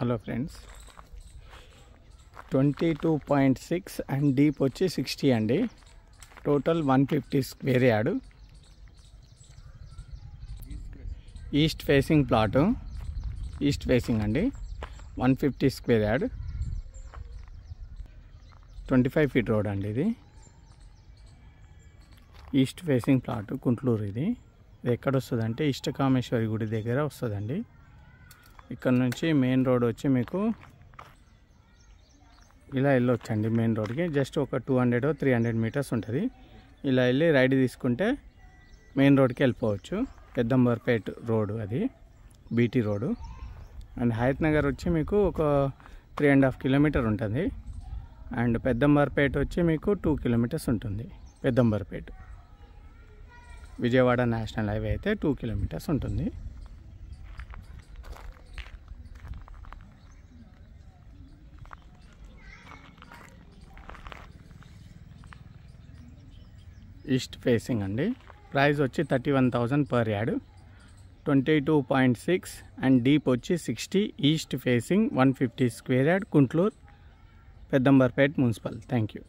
Hello friends. Twenty two point six and deep వచ్చి sixty అండి. Total one fifty square yard. East facing plot. East facing అండి. One fifty square yard. Twenty five feet road అండి ఇది. East facing plot Kuntloor ఇది. ఇది ఎక్కడ వస్తుందంటే ఇష్టకామేశ్వరి గుడి దగ్గర వస్తుందండి. ఇక్కడ నుంచి మెయిన్ రోడ్ వచ్చి మీకు ఇలా వెళ్ళొచ్చండి మెయిన్ రోడ్కి. జస్ట్ ఒక two hundred three hundred meters ఉంటుంది. ఇలా వెళ్ళి రైడ్ తీసుకుంటే మెయిన్ రోడ్కి వెళ్ళిపోవచ్చు. పెద్దంబర్పేట్ రోడ్ అది BT road. And Hayath Nagar వచ్చి మీకు ఒక త్రీ అండ్ హాఫ్ కిలోమీటర్ ఉంటుంది. అండ్ పెద్దంబర్పేట వచ్చి మీకు టూ కిలోమీటర్స్ ఉంటుంది. పెద్దంబర్పేట. విజయవాడ నేషనల్ హైవే అయితే టూ కిలోమీటర్స్ ఉంటుంది. ఈస్ట్ ఫేసింగ్ అండి. ప్రైస్ వచ్చి thirty one thousand per yard. Twenty two point six and deep వచ్చి sixty east facing one fifty square yard Kuntloor Peddamberpet municipal. Thank you.